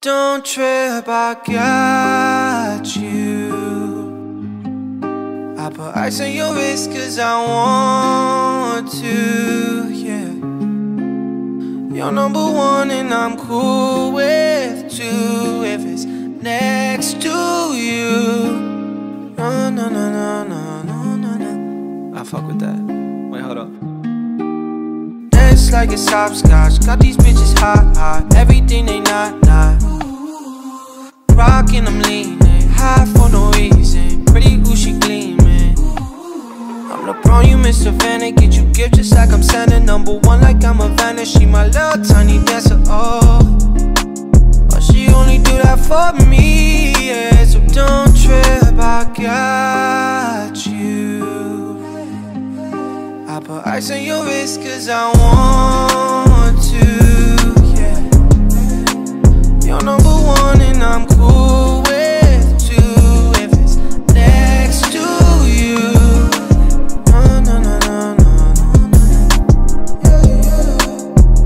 Don't trip, I got you. I put ice on your wrist cause I want to, yeah. You're number one and I'm cool with two if it's next to you. No, no, no, no, no, no, no, no. I fuck with that. Wait, hold up. It's like it's hopscotch. Got these bitches hot, hot. Everything they not, not. Rockin', I'm leaning. High for no reason. Pretty Gucci gleaming. I'm pro, you Miss Savannah. Get you gift just like I'm Santa. Number one, like I'm a Vanna. She my little tiny dancer. Oh, but she only do that for me. I put ice on your wrist cause I want to, yeah. You're number one and I'm cool with two If it's next to you. No, no, no, no, no,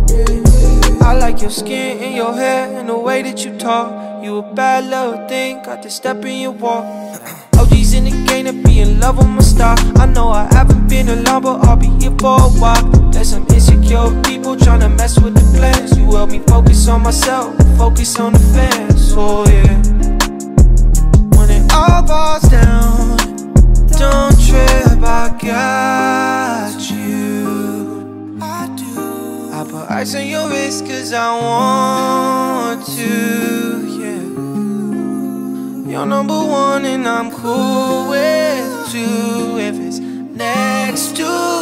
no, I like your skin and your hair and the way that you talk. You a bad little thing, got the step in your walk. OG's in the game to be in love with my style. I know I haven't been alone, but I'll be here for a while. There's some insecure people trying to mess with the plans. You help me focus on myself, focus on the fans. Oh yeah. When it all falls down, don't trip, I got you. I do. I put ice on your wrist cause I want to, yeah. You're number one and I'm cool with two if it's next to